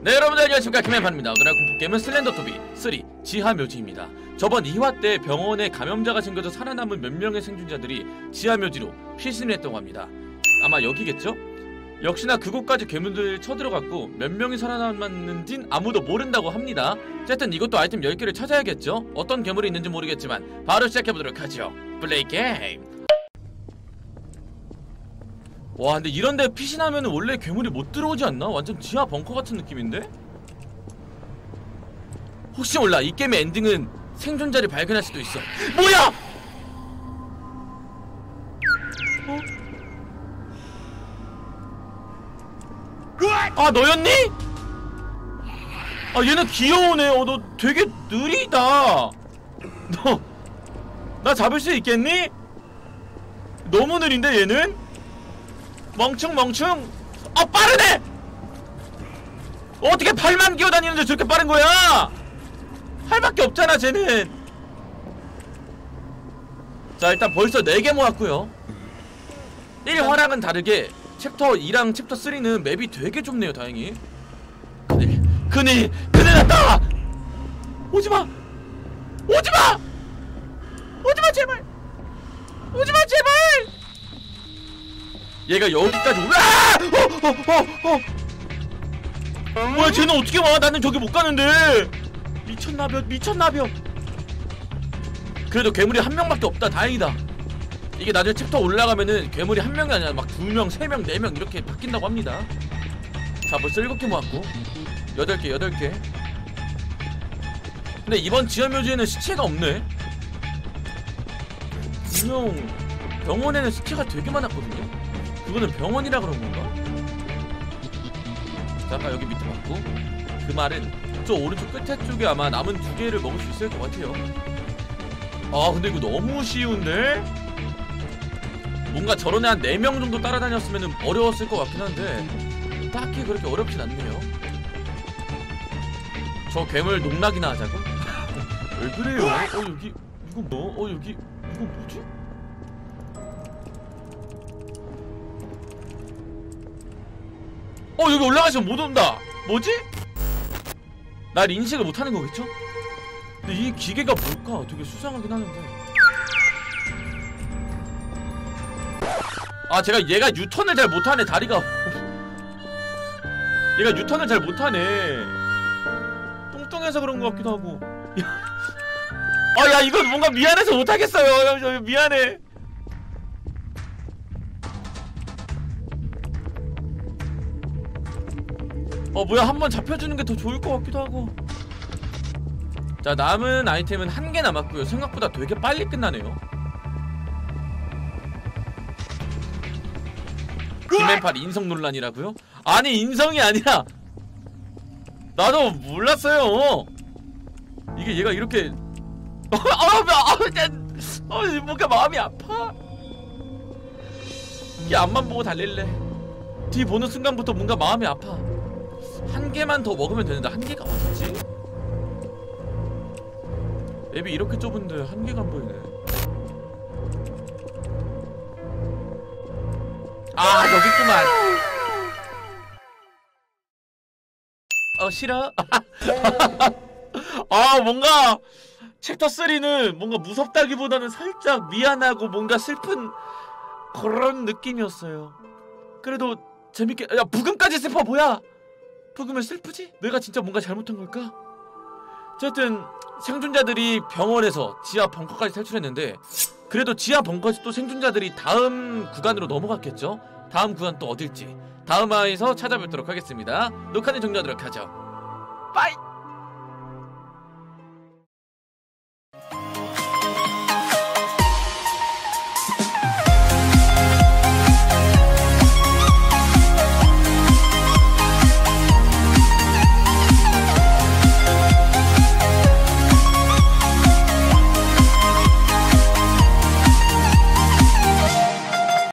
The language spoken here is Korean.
네 여러분들 안녕하십니까? 김현판입니다. 오늘의 공포게임은 슬렌더토비 3 지하묘지입니다. 저번 2화 때 병원에 감염자가 생겨서 살아남은 몇 명의 생존자들이 지하묘지로 피신을 했다고 합니다. 아마 여기겠죠? 역시나 그곳까지 괴물들이 쳐들어갔고 몇 명이 살아남았는진 아무도 모른다고 합니다. 어쨌든 이것도 아이템 10개를 찾아야겠죠? 어떤 괴물이 있는지 모르겠지만 바로 시작해보도록 하죠. 플레이 게임 와 근데 이런데 피신하면 원래 괴물이 못 들어오지 않나? 완전 지하 벙커 같은 느낌인데? 혹시 몰라 이 게임의 엔딩은 생존자를 발견할 수도 있어 뭐야! 어? 아 너였니? 아 얘는 귀여우네 어 너 되게 느리다 너 나 잡을 수 있겠니? 너무 느린데 얘는? 멍충 멍충. 아 빠르네! 어떻게 팔만 기어다니는데 저렇게 빠른 거야? 팔밖에 없잖아 쟤는. 자 일단 벌써 4개 모았고요. 1화랑은 다르게 챕터 2랑 챕터 3는 맵이 되게 좁네요 다행히. 큰일 큰일 큰일 났다! 오지마! 오지마 제발 오지마 제발 얘가 여기까지 오 아! 어, 어, 어, 어. 뭐야 쟤는 어떻게 와? 나는 저기 못 가는데. 미쳤나벼 미쳤나벼. 그래도 괴물이 한 명밖에 없다. 다행이다. 이게 나중에 챕터 올라가면은 괴물이 한 명이 아니라 막 두 명, 세 명, 네 명 이렇게 바뀐다고 합니다. 자 벌써 일곱 개 모았고. 여덟 개, 여덟 개. 근데 이번 지하묘지에는 시체가 없네. 분명 병원에는 시체가 되게 많았거든요 그거는 병원이라 그런 건가? 자, 아까 여기 밑에 봤고 그 말은 저 오른쪽 끝에 쪽에 아마 남은 두 개를 먹을 수 있을 것 같아요 아 근데 이거 너무 쉬운데? 뭔가 저런 애 한 4명 정도 따라다녔으면 어려웠을 것 같긴 한데 딱히 그렇게 어렵진 않네요 저 괴물 농락이나 하자고? 왜 그래요? 어 여기 이거 뭐? 어 여기 이거 뭐지? 어 여기 올라가시면 못 온다. 뭐지? 날 인식을 못하는 거겠죠? 근데 이 기계가 뭘까? 되게 수상하긴 하는데. 아 제가 얘가 유턴을 잘 못하네 다리가. 얘가 유턴을 잘 못하네. 뚱뚱해서 그런 것 같기도 하고. 아야 이건 뭔가 미안해서 못하겠어요. 미안해 어 뭐야 한 번 잡혀주는 게 더 좋을 것 같기도 하고. 자 남은 아이템은 한 개 남았고요. 생각보다 되게 빨리 끝나네요. 김앤팔 인성 논란이라고요? 아니 인성이 아니라 나도 몰랐어요. 이게 얘가 이렇게 어, 어, 어, 어, 뭔가 마음이 아파? 이게 앞만 보고 달릴래. 뒤 보는 순간부터 뭔가 마음이 아파 한 개만 더 먹으면 되는데 한 개가 어딨지? 맵이 이렇게 좁은데 한 개가 안 보이네 아 여기 있구만 어 싫어? 아 뭔가 챕터 3는 뭔가 무섭다기보다는 살짝 미안하고 뭔가 슬픈 그런 느낌이었어요 그래도 재밌게 야 부금까지 슬퍼 뭐야 부금면 슬프지? 내가 진짜 뭔가 잘못한 걸까? 어쨌든 생존자들이 병원에서 지하 벙커까지 탈출했는데 그래도 지하 벙커에서 또 생존자들이 다음 구간으로 넘어갔겠죠? 다음 구간 또 어딜지 다음 화에서 찾아뵙도록 하겠습니다 녹화는 종료하도록 하죠 빠이!